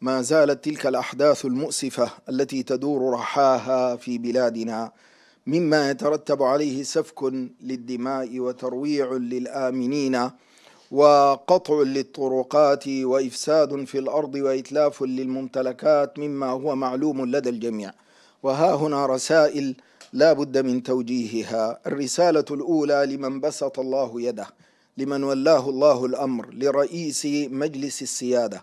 ما زالت تلك الأحداث المؤسفة التي تدور رحاها في بلادنا مما يترتب عليه سفك للدماء وترويع للآمنين وقطع للطرقات وإفساد في الأرض وإتلاف للممتلكات مما هو معلوم لدى الجميع. وها هنا رسائل لا بد من توجيهها. الرسالة الأولى لمن بسط الله يده لمن ولاه الله الأمر لرئيس مجلس السيادة.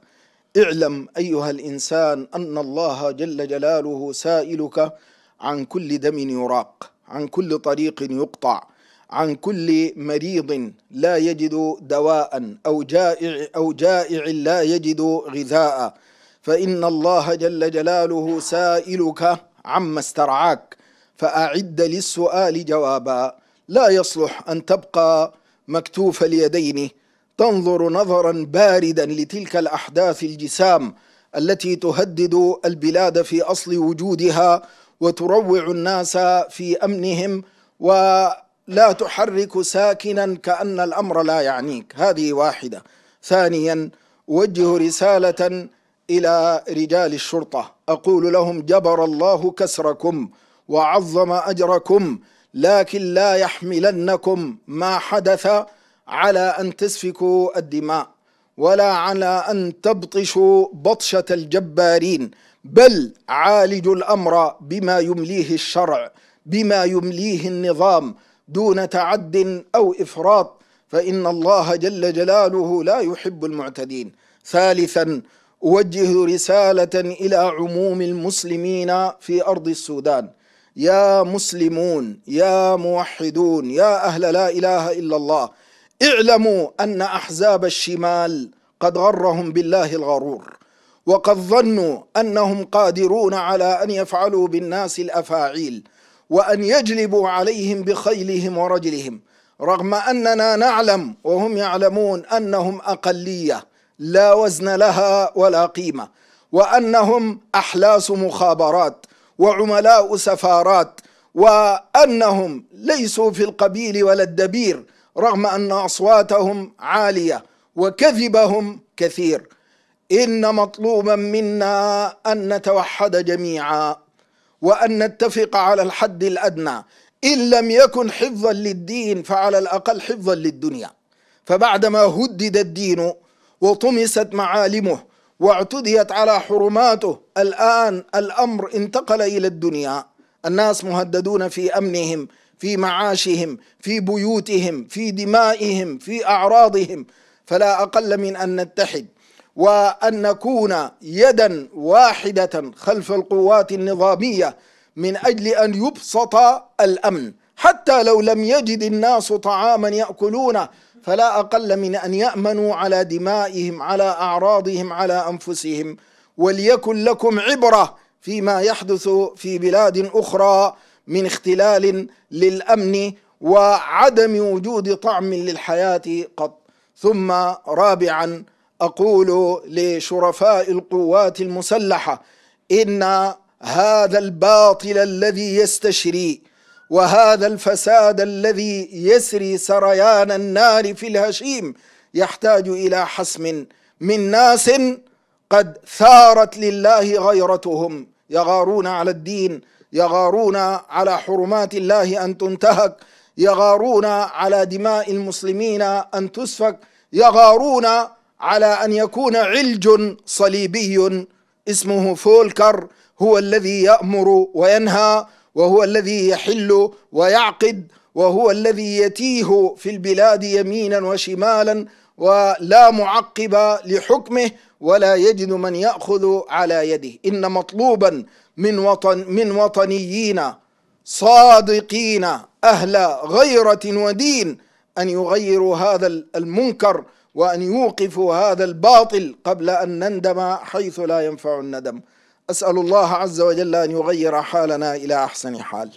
اعلم أيها الإنسان أن الله جل جلاله سائلك عن كل دم يراق عن كل طريق يقطع عن كل مريض لا يجد دواء أو جائع أو جائع لا يجد غذاء. فإن الله جل جلاله سائلك عما استرعاك فأعد للسؤال جوابا. لا يصلح أن تبقى مكتوف اليدين تنظر نظرا باردا لتلك الأحداث الجسام التي تهدد البلاد في أصل وجودها وتروع الناس في أمنهم ولا تحرك ساكنا كأن الأمر لا يعنيك. هذه واحدة. ثانيا اوجه رسالة إلى رجال الشرطة. أقول لهم جبر الله كسركم وعظم أجركم لكن لا يحملنكم ما حدث على أن تسفكوا الدماء ولا على أن تبطشوا بطشة الجبارين بل عالجوا الأمر بما يمليه الشرع بما يمليه النظام دون تعد أو إفراط. فإن الله جل جلاله لا يحب المعتدين. ثالثا أوجه رسالة إلى عموم المسلمين في أرض السودان. يا مسلمون يا موحدون يا أهل لا إله إلا الله اعلموا أن أحزاب الشمال قد غرهم بالله الغرور وقد ظنوا أنهم قادرون على أن يفعلوا بالناس الأفاعيل وأن يجلبوا عليهم بخيلهم ورجلهم رغم أننا نعلم وهم يعلمون أنهم أقلية لا وزن لها ولا قيمة وأنهم أحلاس مخابرات وعملاء سفارات وأنهم ليسوا في القبيل ولا الدبير رغم أن أصواتهم عالية وكذبهم كثير. إن مطلوبا منا أن نتوحد جميعا وأن نتفق على الحد الأدنى. إن لم يكن حفظا للدين فعلى الأقل حفظا للدنيا. فبعدما هدد الدين وطمست معالمه واعتديت على حرماته الآن الأمر انتقل إلى الدنيا. الناس مهددون في أمنهم. في معاشهم في بيوتهم في دمائهم في أعراضهم. فلا أقل من أن نتحد وأن نكون يدا واحدة خلف القوات النظامية من أجل أن يبسط الأمن. حتى لو لم يجد الناس طعاما يأكلونه فلا أقل من أن يأمنوا على دمائهم على أعراضهم على أنفسهم. وليكن لكم عبرة فيما يحدث في بلاد أخرى من اختلال للأمن وعدم وجود طعم للحياة قط. ثم رابعا أقول لشرفاء القوات المسلحة إن هذا الباطل الذي يستشري وهذا الفساد الذي يسري سريان النار في الهشيم يحتاج إلى حسم من ناس قد ثارت لله غيرتهم يغارون على الدين يغارون على حرمات الله أن تنتهك يغارون على دماء المسلمين أن تسفك يغارون على أن يكون علج صليبي اسمه فولكر هو الذي يأمر وينهى وهو الذي يحل ويعقد وهو الذي يتيه في البلاد يمينا وشمالا ولا معقب لحكمه ولا يجد من يأخذ على يده. إن مطلوبا من وطن من وطنيين صادقين أهل غيرة ودين أن يغيروا هذا المنكر وأن يوقفوا هذا الباطل قبل أن نندم حيث لا ينفع الندم. أسأل الله عز وجل أن يغير حالنا إلى أحسن حال.